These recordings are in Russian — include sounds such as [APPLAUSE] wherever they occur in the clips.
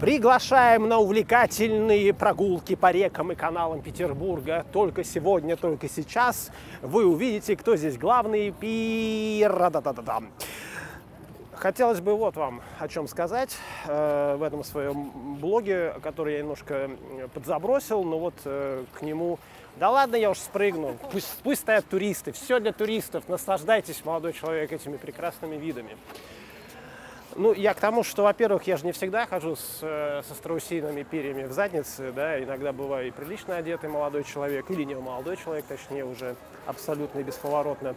Приглашаем на увлекательные прогулки по рекам и каналам Петербурга. Только сегодня, только сейчас вы увидите, кто здесь главный пир. Хотелось бы вот вам о чем сказать э, в этом своем блоге, который я немножко подзабросил, но вот э, к нему... Да ладно, я уж спрыгну, пусть, пусть стоят туристы, все для туристов, наслаждайтесь, молодой человек, этими прекрасными видами. Ну, я к тому, что, во-первых, я же не всегда хожу с, э, со страусиными перьями в заднице, да, иногда бываю и прилично одетый молодой человек, или не молодой человек, точнее, уже абсолютно и бесповоротно.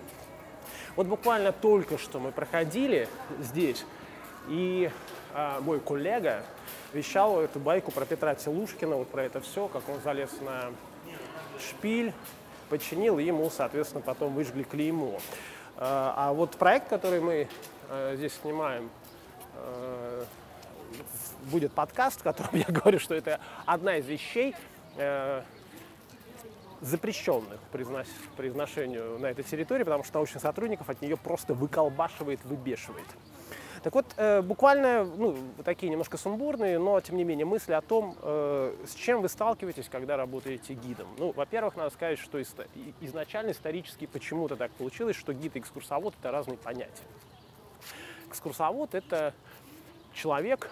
Вот буквально только что мы проходили здесь, и а, мой коллега вещал эту байку про Петра Телушкина, вот про это все, как он залез на шпиль, починил, и ему, соответственно, потом выжгли клеймо. А, а вот проект, который мы а, здесь снимаем, будет подкаст, в котором я говорю, что это одна из вещей, э, запрещенных произношению на этой территории, потому что научных сотрудников от нее просто выколбашивает, выбешивает. Так вот, э, буквально, ну, такие немножко сумбурные, но, тем не менее, мысли о том, э, с чем вы сталкиваетесь, когда работаете гидом. Ну, во-первых, надо сказать, что иsto- изначально исторически почему-то так получилось, что гид и экскурсовод – это разные понятия. Экскурсовод – это человек,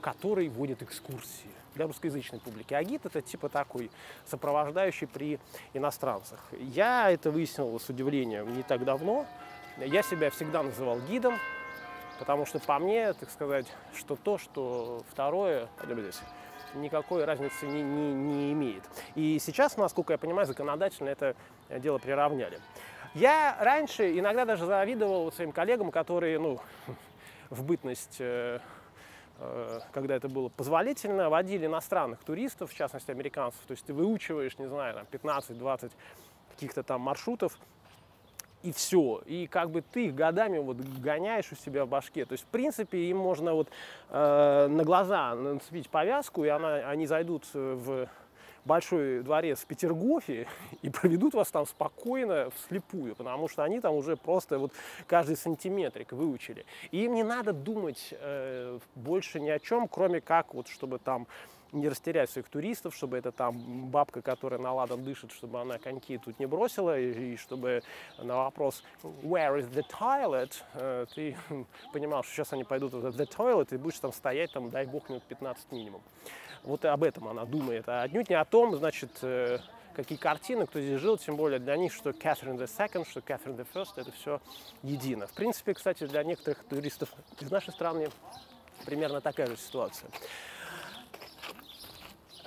который водит экскурсии для русскоязычной публики. А гид это типа такой сопровождающий при иностранцах. Я это выяснил с удивлением не так давно. Я себя всегда называл гидом, потому что по мне, так сказать, что то, что второе, здесь, никакой разницы не, не, не имеет. И сейчас, насколько я понимаю, законодательно это дело приравняли. Я раньше иногда даже завидовал своим коллегам, которые, ну, [LAUGHS] в бытность э, Э, когда это было позволительно, водили иностранных туристов, в частности американцев. То есть ты выучиваешь, не знаю, там 15-20 каких-то там маршрутов, и все. И как бы ты их годами вот гоняешь у себя в башке. То есть, в принципе, им можно вот э, на глаза нацепить повязку, и она, они зайдут в большой дворец в Петергофе [LAUGHS] и проведут вас там спокойно вслепую, потому что они там уже просто вот каждый сантиметрик выучили. И им не надо думать э, больше ни о чем, кроме как вот чтобы там не растерять своих туристов, чтобы это там бабка, которая на ладан дышит, чтобы она коньки тут не бросила, и, и чтобы на вопрос «Where is the toilet?» э, ты [LAUGHS] понимал, что сейчас они пойдут в the toilet, и будешь там стоять, там, дай бог, минут 15 минимум. Вот об этом она думает, а отнюдь не о том, значит, э, какие картины, кто здесь жил, тем более для них, что Catherine the Second, что Catherine the First, это все едино. В принципе, кстати, для некоторых туристов из нашей страны примерно такая же ситуация.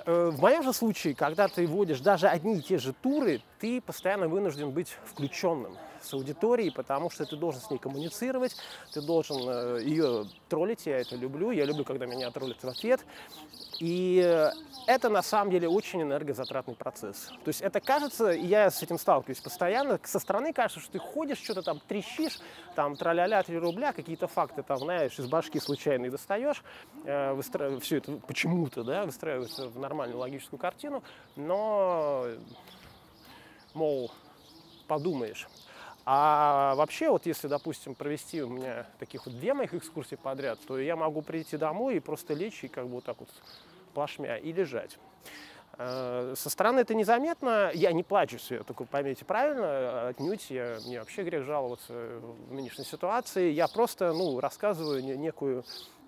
Э, в моем же случае, когда ты водишь даже одни и те же туры, ты постоянно вынужден быть включенным с аудиторией, потому что ты должен с ней коммуницировать, ты должен э, ее троллить, я это люблю, я люблю, когда меня троллят в ответ. И э, это на самом деле очень энергозатратный процесс. То есть это кажется, и я с этим сталкиваюсь постоянно, со стороны кажется, что ты ходишь, что-то там трещишь, там траля-ля, 3 рубля, какие-то факты там, знаешь, из башки случайно достаешь, э, выстра... все это почему-то, да, выстраивается в нормальную логическую картину, но, мол, подумаешь. А вообще, вот если, допустим, провести у меня таких вот две моих экскурсии подряд, то я могу прийти домой и просто лечь и как бы вот так вот плашмя и лежать. Э, со стороны это незаметно, я не плачу все, только поймите правильно, отнюдь, я, мне вообще грех жаловаться в нынешней ситуации, я просто ну, рассказываю некую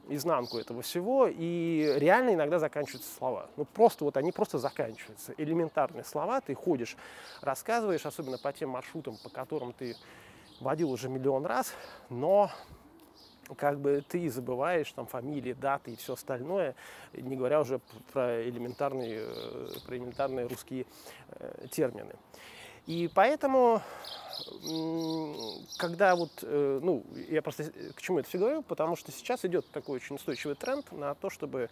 изнанку этого всего, и реально иногда заканчиваются слова. Ну просто вот они просто заканчиваются. Элементарные слова, ты ходишь, рассказываешь, особенно по тем маршрутам, по которым ты водил уже миллион раз, но как бы ты забываешь там фамилии, даты и все остальное, не говоря уже про элементарные, э, про элементарные русские э, термины. И поэтому, когда вот, э, ну, я просто к чему это все говорю, потому что сейчас идет такой очень устойчивый тренд на то, чтобы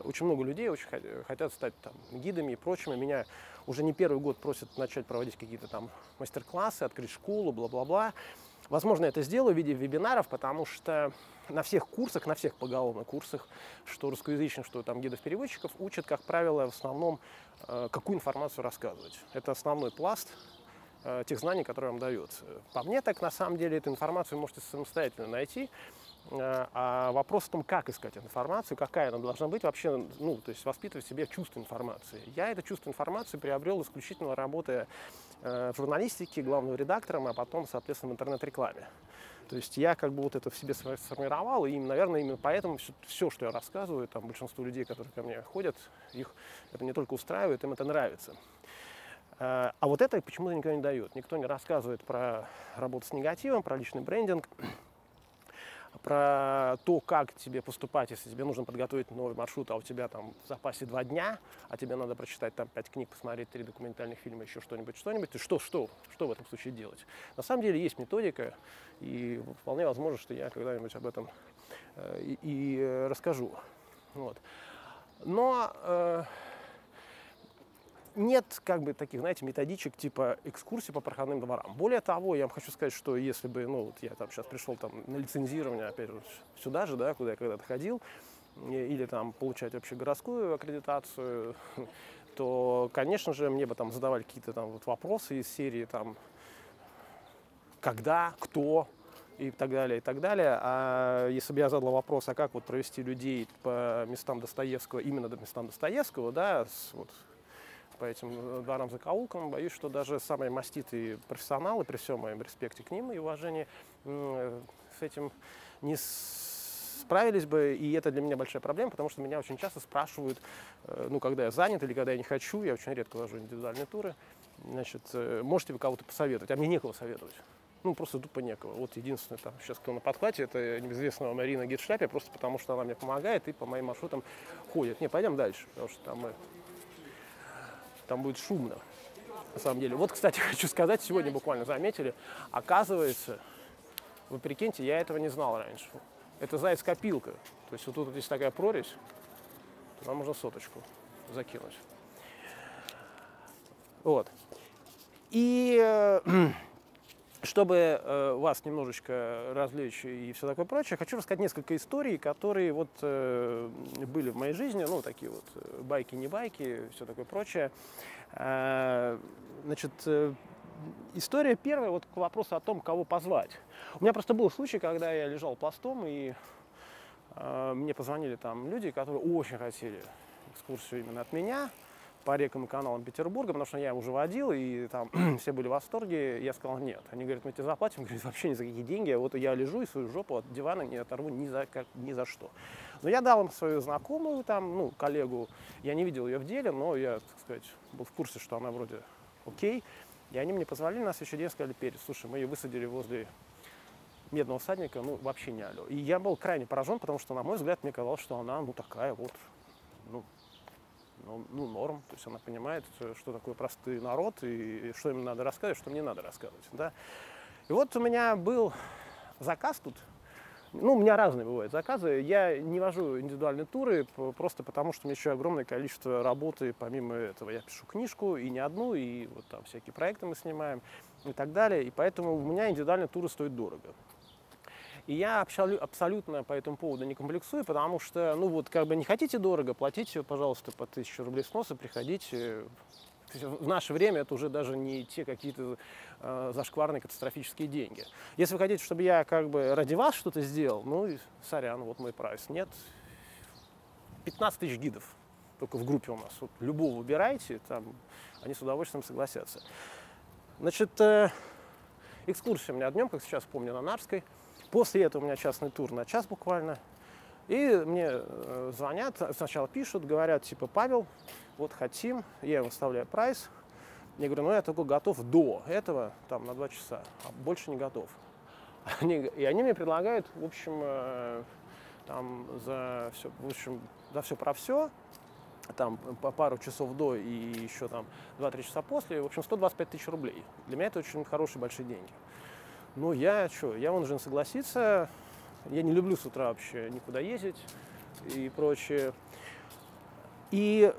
очень много людей очень хотят стать там гидами и прочими. Меня уже не первый год просят начать проводить какие-то там мастер-классы, открыть школу, бла-бла-бла. Возможно, я это сделаю в виде вебинаров, потому что на всех курсах, на всех поголовно курсах, что русскоязычных, что там гидов-переводчиков, учат, как правило, в основном, э, какую информацию рассказывать. Это основной пласт тех знаний, которые вам дается. По мне, так на самом деле эту информацию можете самостоятельно найти. Э, а вопрос в том, как искать информацию, какая она должна быть вообще, ну, то есть воспитывать в себе чувство информации. Я это чувство информации приобрел исключительно работая э, в журналистике, главным редактором, а потом, соответственно, в интернет-рекламе. То есть я как бы вот это в себе сформировал, и, наверное, именно поэтому все, все, что я рассказываю, там большинство людей, которые ко мне ходят, их это не только устраивает, им это нравится. Э, а вот это почему-то никто не дает. Никто не рассказывает про работу с негативом, про личный брендинг, [CLEARS THROAT] про то, как тебе поступать, если тебе нужно подготовить новый маршрут, а у тебя там в запасе два дня, а тебе надо прочитать там пять книг, посмотреть три документальных фильма, еще что-нибудь, что-нибудь, ты что, что, что в этом случае делать? На самом деле есть методика, и вполне возможно, что я когда-нибудь об этом э, и, и э, расскажу. Вот. Но э, нет как бы таких, знаете, методичек типа экскурсии по проходным дворам. Более того, я вам хочу сказать, что если бы, ну, вот я там сейчас пришел там на лицензирование, опять же, сюда же, да, куда я когда-то ходил, или там получать общегородскую аккредитацию, [LAUGHS] то, конечно же, мне бы там задавали какие-то там вот вопросы из серии там когда, кто и так далее, и так далее. А если бы я задал вопрос, а как вот провести людей по местам Достоевского, именно до местам Достоевского, да, с, вот, по этим э, дворам закоулкам. Боюсь, что даже самые маститые профессионалы, при всем моем респекте к ним и уважении, с этим не справились бы, и это для меня большая проблема, потому что меня очень часто спрашивают, э, ну, когда я занят или когда я не хочу, я очень редко вожу индивидуальные туры, значит, э, можете вы кого-то посоветовать, а мне некого советовать. Ну, просто тупо некого. Вот единственное, там, сейчас кто на подхвате, это неизвестного Марина Гершляпе, просто потому что она мне помогает и по моим маршрутам ходит. Не, пойдем дальше, потому что там мы там будет шумно. На самом деле. Вот, кстати, [LAUGHS] хочу сказать, сегодня буквально заметили, оказывается, вы прикиньте, я этого не знал раньше. Это заяц-копилка. То есть вот тут вот есть такая прорезь, туда можно соточку закинуть. Вот. И э, [CLEARS THROAT] чтобы э, вас немножечко развлечь и все такое прочее, хочу рассказать несколько историй, которые вот э, были в моей жизни, ну, такие вот э, байки, не байки, все такое прочее. Э, значит, э, история первая вот к вопросу о том, кого позвать. У меня просто был случай, когда я лежал пластом, и э, мне позвонили там люди, которые очень хотели экскурсию именно от меня, по рекам и каналам Петербурга, потому что я уже водил, и там [CLEARS THROAT] все были в восторге. Я сказал, нет. Они говорят, мы тебе заплатим. Говорят, вообще ни за какие деньги. Вот я лежу и свою жопу от дивана не оторву ни за, как, ни за что. Но я дал им свою знакомую, там, ну, коллегу. Я не видел ее в деле, но я, так сказать, был в курсе, что она вроде окей. И они мне позвонили на следующий день, сказали, перед, слушай, мы ее высадили возле медного всадника, ну, вообще не алло. И я был крайне поражен, потому что, на мой взгляд, мне казалось, что она, ну, такая вот, ну, ну, ну, норм, то есть она понимает, что такое простой народ и, что им надо рассказывать, что мне надо рассказывать. Да? И вот у меня был заказ тут, ну, у меня разные бывают заказы. Я не вожу индивидуальные туры просто потому, что у меня еще огромное количество работы. Помимо этого я пишу книжку, и не одну, и вот там всякие проекты мы снимаем и так далее. И поэтому у меня индивидуальные туры стоят дорого. И я абсолютно по этому поводу не комплексую, потому что, ну вот, как бы не хотите дорого, платите, пожалуйста, по 1000 рублей сноса, приходите. В наше время это уже даже не те какие-то э, зашкварные катастрофические деньги. Если вы хотите, чтобы я как бы ради вас что-то сделал, ну, сорян, вот мой прайс. Нет, 15 тысяч гидов только в группе у нас. Вот любого выбирайте, там они с удовольствием согласятся. Значит, э, экскурсия у меня днем, как сейчас помню, на Нарской – После этого у меня частный тур на час буквально. И мне э, звонят, сначала пишут, говорят, типа, Павел, вот хотим, я им выставляю прайс. Я говорю, ну я только готов до этого, там, на два часа, а больше не готов. [LAUGHS] Они, и они мне предлагают, в общем, э, там, за все, в общем, за все про все, там, по пару часов до и еще там 2-3 часа после, в общем, 125 тысяч рублей. Для меня это очень хорошие большие деньги. Ну, я что, я вынужден согласиться. Я не люблю с утра вообще никуда ездить и прочее. И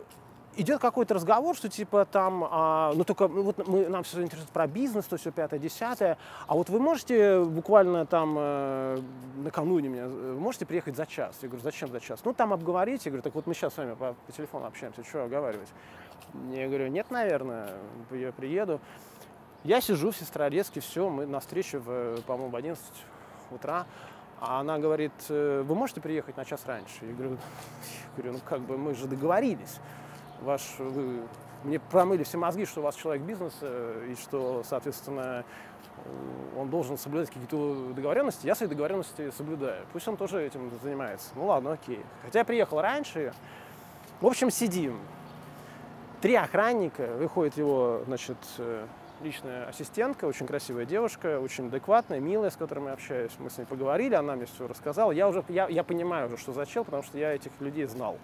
идет какой-то разговор, что типа там, а, ну только вот мы, нам все интересует про бизнес, то все пятое, десятое, а вот вы можете буквально там э, накануне меня, вы можете приехать за час? Я говорю, зачем за час? Ну там обговорить, я говорю, так вот мы сейчас с вами по, по телефону общаемся, что оговаривать? Я говорю, нет, наверное, я приеду. Я сижу в Сестрорецке, все, мы на встрече, в, по-моему, в 11 утра. А она говорит, «Э, вы можете приехать на час раньше? Я говорю, я говорю ну как бы мы же договорились. Ваш, вы мне промыли все мозги, что у вас человек бизнеса, и что, соответственно, э, он должен соблюдать какие-то договоренности. Я свои договоренности соблюдаю. Пусть он тоже этим занимается. Ну ладно, окей. Хотя я приехал раньше. В общем, сидим. Три охранника. Выходит его, значит, э, личная ассистентка, очень красивая девушка, очень адекватная, милая, с которой мы общаюсь. Мы с ней поговорили, она мне все рассказала. Я уже, я, я понимаю уже, что за чел, потому что я этих людей знал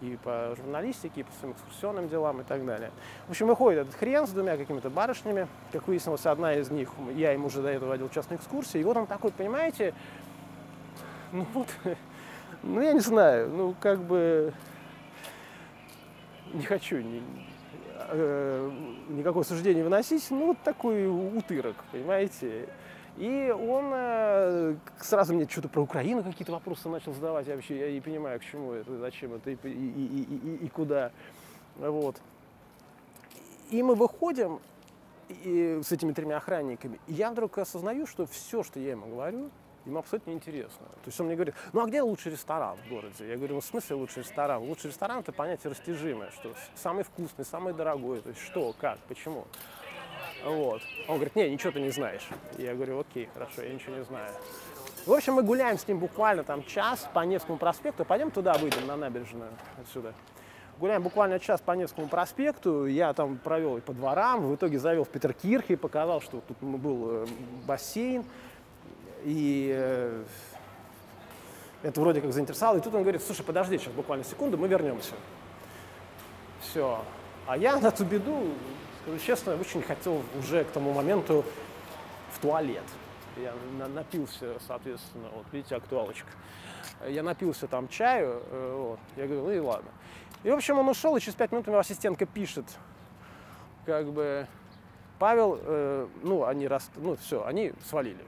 и по журналистике, и по своим экскурсионным делам и так далее. В общем, выходит этот хрен с двумя какими-то барышнями. Как выяснилось, одна из них, я ему уже до этого водил частную экскурсию, и вот он такой, понимаете, ну вот, [LAUGHS] ну я не знаю, ну как бы не хочу ни, э, никакое суждение выносить, ну вот такой утырок, понимаете. И он э, сразу мне что-то про Украину какие-то вопросы начал задавать. Я вообще я не понимаю, к чему это, зачем это и, и, и, и, и куда. Вот. И мы выходим и, с этими тремя охранниками. И я вдруг осознаю, что все, что я ему говорю, ему абсолютно неинтересно. То есть он мне говорит, ну а где лучший ресторан в городе? Я говорю, ну в смысле лучший ресторан? Лучший ресторан это понятие растяжимое, что самый вкусный, самый дорогой, то есть что, как, почему. Вот. Он говорит, не, ничего ты не знаешь. Я говорю, окей, хорошо, я ничего не знаю. В общем, мы гуляем с ним буквально там час по Невскому проспекту. Пойдем туда выйдем, на набережную отсюда. Гуляем буквально час по Невскому проспекту. Я там провел и по дворам. В итоге завел в Петеркирхе показал, что тут был э, бассейн. И э, это вроде как заинтересовало. И тут он говорит, слушай, подожди сейчас буквально секунду, мы вернемся. Все. А я на ту беду Скажу честно, очень хотел уже к тому моменту в туалет. Я напился, соответственно, вот видите, актуалочка. Я напился там чаю, э, вот. я говорю, ну и ладно. И, в общем, он ушел, и через пять минут у него ассистентка пишет, как бы, Павел, э, ну, они раз, ну, все, они свалили.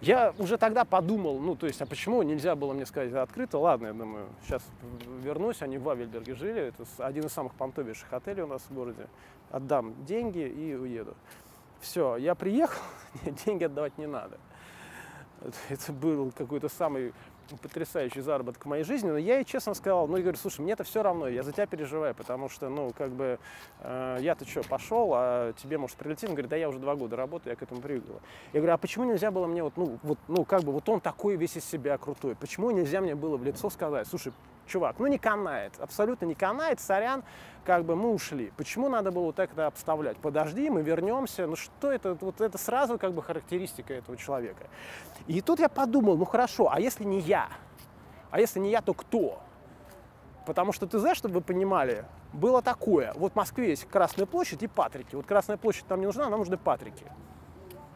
Я уже тогда подумал, ну, то есть, а почему нельзя было мне сказать открыто? Ладно, я думаю, сейчас вернусь, они в Вавельберге жили, это один из самых понтовейших отелей у нас в городе. Отдам деньги и уеду. Все, я приехал, [LAUGHS] деньги отдавать не надо. Это был какой-то самый потрясающий заработок в моей жизни, но я ей честно сказал, ну, я говорю, слушай, мне это все равно, я за тебя переживаю, потому что, ну, как бы, э, я-то что, пошел, а тебе, может, прилетит? Он говорит, да я уже два года работаю, я к этому привыкла. Я говорю, а почему нельзя было мне вот, ну, вот, ну, как бы, вот он такой весь из себя крутой, почему нельзя мне было в лицо сказать, слушай, чувак, ну не канает, абсолютно не канает, сорян, как бы мы ушли. Почему надо было вот так это обставлять? Подожди, мы вернемся. Ну что это? Вот это сразу как бы характеристика этого человека. И тут я подумал, ну хорошо, а если не я? А если не я, то кто? Потому что ты знаешь, чтобы вы понимали, было такое. Вот в Москве есть Красная площадь и Патрики. Вот Красная площадь нам не нужна, нам нужны Патрики.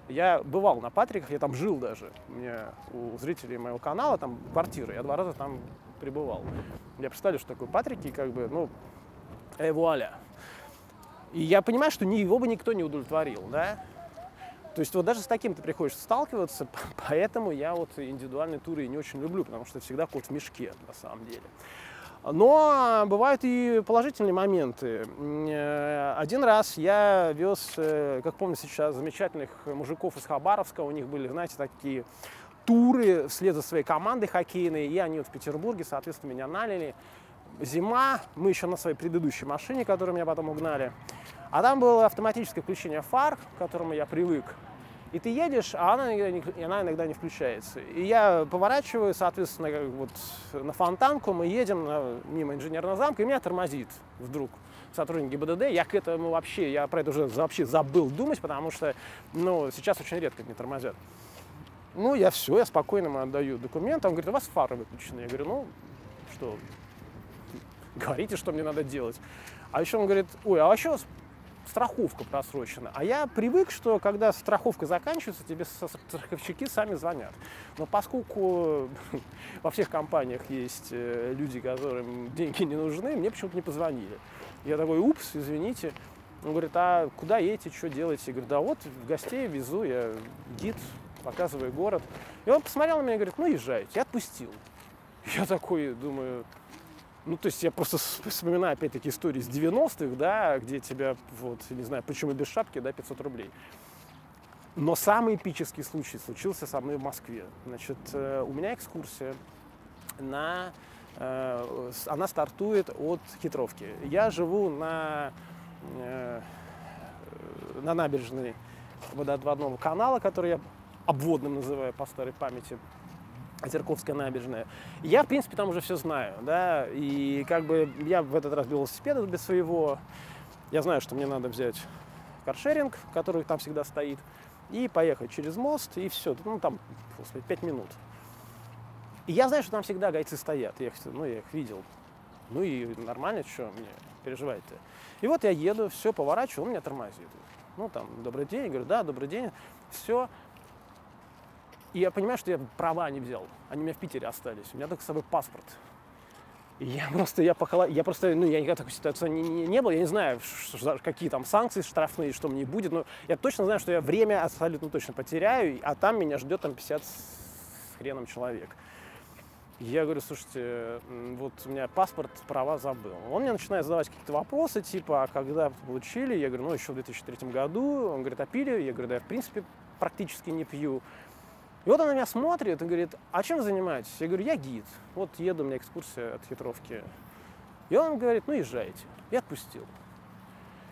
Я бывал на Патриках, я там жил даже. У меня у зрителей моего канала там квартира, я два раза там пребывал. Я представляю, что такое Патрики, как бы, ну, э, вуаля. И я понимаю, что его бы никто не удовлетворил, да. То есть вот даже с таким ты приходишь сталкиваться, [LAUGHS] поэтому я вот индивидуальные туры не очень люблю, потому что всегда кот в мешке на самом деле. Но бывают и положительные моменты. Э, один раз я вез, э, как помню сейчас, замечательных мужиков из Хабаровска. У них были, знаете, такие туры вслед за своей командой хоккейной. И они вот в Петербурге, соответственно, меня налили. Зима, мы еще на своей предыдущей машине, которую меня потом угнали. А там было автоматическое включение фар, к которому я привык. И ты едешь, а она иногда не, она иногда не включается. И я поворачиваю, соответственно, вот на фонтанку, мы едем на, мимо инженерного замка, и меня тормозит вдруг сотрудник ГИБДД. Я к этому вообще, я про это уже вообще забыл думать, потому что, ну, сейчас очень редко не тормозят. Ну, я все, я спокойно ему отдаю документ. Он говорит, у вас фары выключены. Я говорю, ну, что, говорите, что мне надо делать. А еще он говорит, ой, а еще страховка просрочена. А я привык, что когда страховка заканчивается, тебе страховщики сами звонят. Но поскольку [LAUGHS] во всех компаниях есть э, люди, которым деньги не нужны, мне почему-то не позвонили. Я такой, упс, извините. Он говорит, а куда едете, что делаете? Я говорю, да вот, в гостей везу, я гид, показываю город. И он посмотрел на меня и говорит, ну езжайте. Я отпустил. Я такой думаю, ну, то есть я просто вспоминаю, опять-таки, истории с 90-х, да, где тебя, вот, не знаю, почему без шапки, да, 500 рублей. Но самый эпический случай случился со мной в Москве. Значит, э, у меня экскурсия на... Э, она стартует от Хитровки. Я живу на, э, на набережной водоотводного канала, который я обводным называю по старой памяти. Озерковская набережная. Я, в принципе, там уже все знаю, да, и как бы я в этот раз без велосипеда без своего. Я знаю, что мне надо взять каршеринг, который там всегда стоит, и поехать через мост, и все. Ну, там, господи, 5 минут. И я знаю, что там всегда гайцы стоят. Я их, ну, я их видел. Ну и нормально, что мне переживать-то. И вот я еду, все, поворачиваю, он меня тормозит. Ну, там, добрый день. Я говорю, да, добрый день. Все. И я понимаю, что я права не взял. Они у меня в Питере остались. У меня только с собой паспорт. И я [LAUGHS] просто, я похола... я просто, ну, я никогда такой ситуации не, не, не был, я не знаю, что, какие там санкции штрафные, что мне будет, но я точно знаю, что я время абсолютно точно потеряю, а там меня ждет там 50 с хреном человек. Я говорю, слушайте, вот у меня паспорт, права забыл. Он мне начинает задавать какие-то вопросы, типа, а когда получили? Я говорю, ну, еще в 2003 году. Он говорит, а пили? Я говорю, да, я, в принципе, практически не пью. И вот она меня смотрит и говорит, а чем занимаетесь? Я говорю, я гид. Вот еду, у меня экскурсия от хитровки. И он говорит, ну езжайте. И отпустил.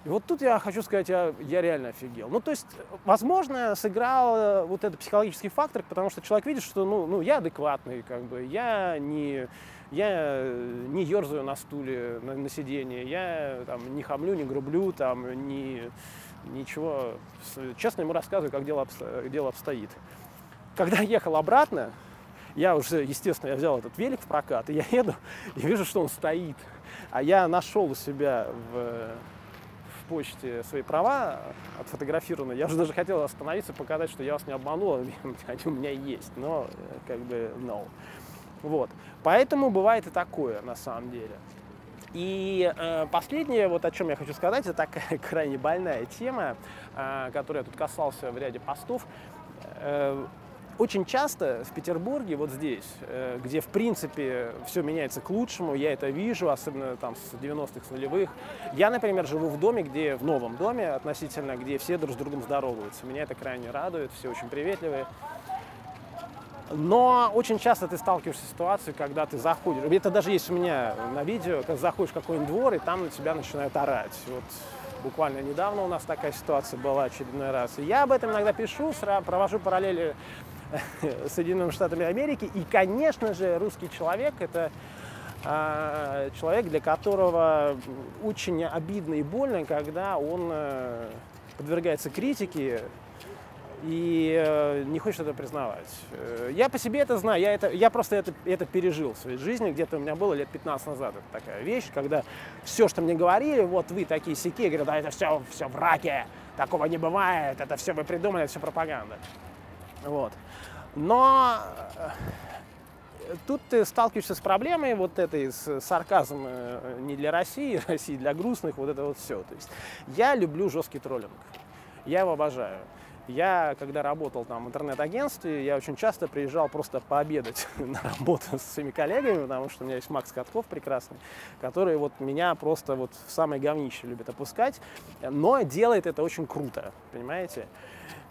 И вот тут я хочу сказать, я, я реально офигел. Ну, то есть, возможно, сыграл э, вот этот психологический фактор, потому что человек видит, что, ну, ну я адекватный, как бы, я не, я не ерзаю на стуле, на, на сиденье, я там не хамлю, не грублю, там, не, ничего. Честно ему рассказываю, как дело, обсто, дело обстоит. Когда ехал обратно, я уже, естественно, я взял этот велик в прокат, и я еду, и вижу, что он стоит. А я нашел у себя в, в почте свои права отфотографированы. Я уже даже хотел остановиться, показать, что я вас не обманул, [LAUGHS] они у меня есть, но как бы no. Вот. Поэтому бывает и такое, на самом деле. И э, последнее, вот о чем я хочу сказать, это такая [LAUGHS] крайне больная тема, э, которой я тут касался в ряде постов. Э, очень часто в Петербурге, вот здесь, э, где в принципе все меняется к лучшему, я это вижу, особенно там с 90-х, с нулевых. Я, например, живу в доме, где в новом доме относительно, где все друг с другом здороваются. Меня это крайне радует, все очень приветливые. Но очень часто ты сталкиваешься с ситуацией, когда ты заходишь, это даже есть у меня на видео, когда заходишь в какой-нибудь двор, и там на тебя начинают орать. Вот буквально недавно у нас такая ситуация была очередной раз. И я об этом иногда пишу, провожу параллели [LAUGHS] Соединенными Штатами Америки. И, конечно же, русский человек – это э, человек, для которого очень обидно и больно, когда он э, подвергается критике и э, не хочет это признавать. Э, я по себе это знаю, я, это, я просто это, это пережил в своей жизни, где-то у меня было лет 15 назад это такая вещь, когда все, что мне говорили, вот вы такие сики, я говорю, да это все, все в такого не бывает, это все вы придумали, это все пропаганда. Вот. Но э, тут ты сталкиваешься с проблемой вот этой, с сарказмом э, не для России, [LAUGHS] России для грустных, вот это вот все. То есть я люблю жесткий троллинг. Я его обожаю. Я, когда работал там в интернет-агентстве, я очень часто приезжал просто пообедать [LAUGHS] на работу с своими коллегами, потому что у меня есть Макс Катков прекрасный, который вот меня просто вот в самое говнище любит опускать, но делает это очень круто, понимаете?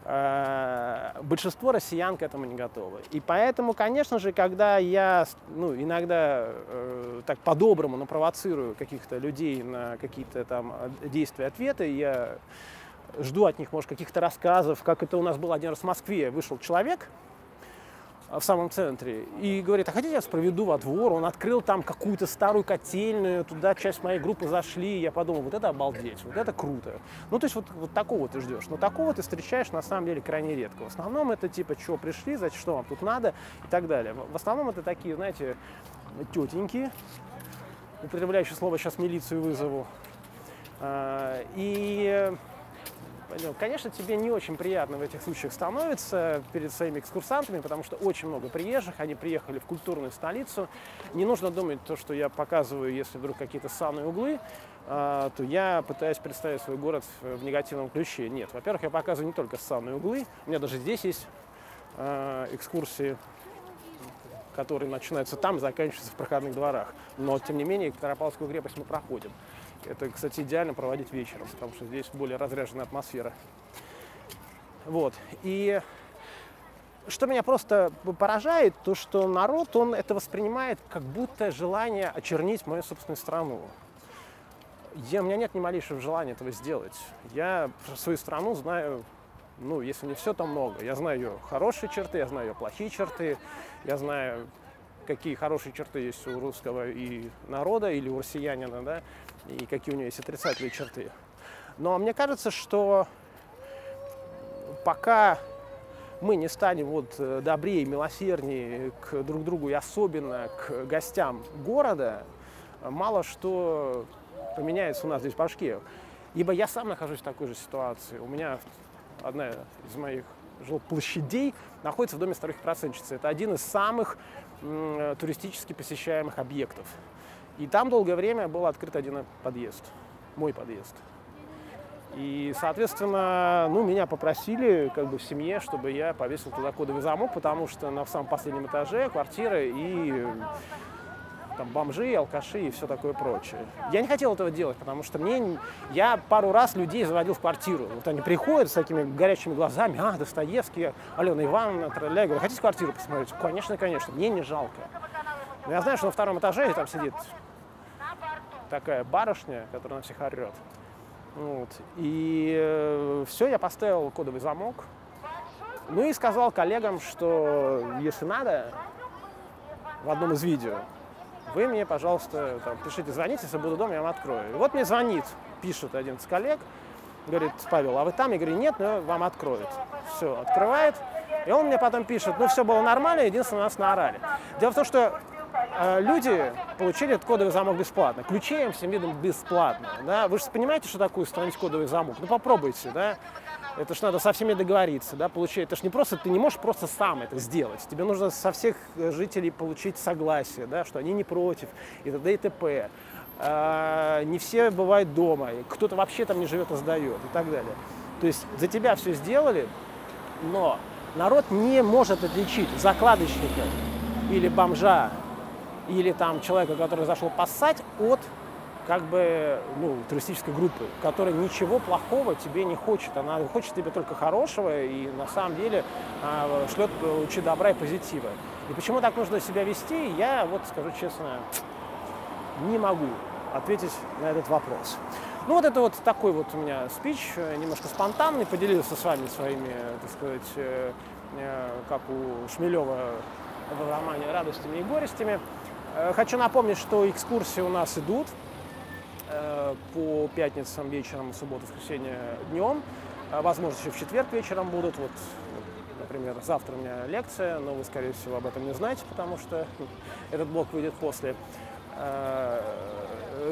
Э, большинство россиян к этому не готовы. И поэтому, конечно же, когда я ну, иногда э, так по-доброму напровоцирую каких-то людей на какие-то там действия, ответы, я жду от них, может, каких-то рассказов, как это у нас было один раз в Москве. Вышел человек, в самом центре, и говорит, а хотите я вас проведу во двор? Он открыл там какую-то старую котельную, туда часть моей группы зашли, я подумал, вот это обалдеть, вот это круто. Ну, то есть вот, вот такого ты ждешь. Но такого ты встречаешь на самом деле крайне редко. В основном это типа, что пришли, значит, что вам тут надо и так далее. В основном это такие, знаете, тетеньки, употребляющие слово сейчас милицию вызову. А, и Конечно, тебе не очень приятно в этих случаях становится перед своими экскурсантами, потому что очень много приезжих, они приехали в культурную столицу. Не нужно думать то, что я показываю, если вдруг какие-то ссаные углы, а, то я пытаюсь представить свой город в негативном ключе. Нет, во-первых, я показываю не только ссаные углы, у меня даже здесь есть а, экскурсии, которые начинаются там, заканчиваются в проходных дворах. Но, тем не менее, Петропавловскую крепость мы проходим. Это, кстати, идеально проводить вечером, потому что здесь более разряженная атмосфера. Вот. И что меня просто поражает, то что народ, он это воспринимает как будто желание очернить мою собственную страну. Я, у меня нет ни малейшего желания этого сделать. Я свою страну знаю, ну, если не все, то много. Я знаю ее хорошие черты, я знаю ее плохие черты, я знаю, какие хорошие черты есть у русского и народа, или у россиянина, да, и какие у нее есть отрицательные черты. Но мне кажется, что пока мы не станем вот э, добрее, милосерднее к друг другу и особенно к гостям города, мало что поменяется у нас здесь в башке. Ибо я сам нахожусь в такой же ситуации. У меня одна из моих жилплощадей находится в доме старых процентщицы. Это один из самых туристически посещаемых объектов. И там долгое время был открыт один подъезд, мой подъезд. И, соответственно, ну, меня попросили как бы в семье, чтобы я повесил туда кодовый замок, потому что на самом последнем этаже квартира и там бомжи, алкаши и все такое прочее. Я не хотел этого делать, потому что мне, я пару раз людей заводил в квартиру. Вот они приходят с такими горячими глазами, а, Достоевский, Алена Ивановна, тролля. Я говорю, хотите квартиру посмотреть? Конечно, конечно, мне не жалко. Но я знаю, что на втором этаже там сидит такая барышня, которая на всех орет. Вот. И э, все, я поставил кодовый замок. Ну и сказал коллегам, что если надо, в одном из видео, вы мне, пожалуйста, там, пишите, звоните, если буду дома, я вам открою. И вот мне звонит, пишет один из коллег, говорит, Павел, а вы там? Я говорю, нет, но вам откроют. Все, открывает. И он мне потом пишет, ну все было нормально, единственное, нас наорали. Дело в том, что э, люди получили этот кодовый замок бесплатно. Ключи им всем видом бесплатно. Да? Вы же понимаете, что такое установить кодовый замок? Ну попробуйте, да? Это ж надо со всеми договориться, да, получить. Это ж не просто, ты не можешь просто сам это сделать. Тебе нужно со всех жителей получить согласие, да, что они не против, и т.д. и т.п. А, не все бывают дома, кто-то вообще там не живет, а сдает и так далее. То есть за тебя все сделали, но народ не может отличить закладочника или бомжа, или там человека, который зашел поссать, от как бы ну, туристической группы, которая ничего плохого тебе не хочет. Она хочет тебе только хорошего и на самом деле а, шлет лучи добра и позитива. И почему так нужно себя вести, я вот скажу честно, не могу ответить на этот вопрос. Ну вот это вот такой вот у меня спич, немножко спонтанный, поделился с вами своими, так сказать, э, э, как у Шмелева в романе «Радостями и горестями». Э, хочу напомнить, что экскурсии у нас идут э, по пятницам вечером, субботу, воскресенье днем. Э, возможно, еще в четверг вечером будут. Вот, например, завтра у меня лекция, но вы, скорее всего, об этом не знаете, потому что [LAUGHS] этот блок выйдет после.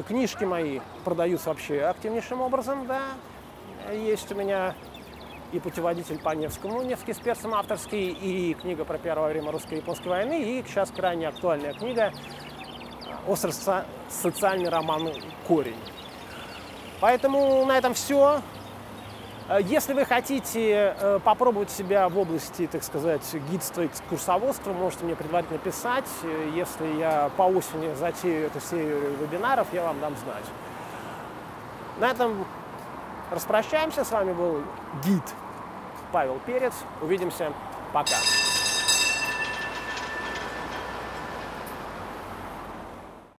Книжки мои продаются вообще активнейшим образом, да. Есть у меня и путеводитель по Невскому, Невский с авторский, и книга про первое время русско-японской войны, и сейчас крайне актуальная книга остро-социальный роман «Корень». Поэтому на этом все. Э, если вы хотите э, попробовать себя в области, так сказать, гидства и экскурсоводства, можете мне предварительно писать. Э, если я по осени затею эту серию вебинаров, я вам дам знать. На этом распрощаемся. С вами был гид Павел Перец. Увидимся. Пока.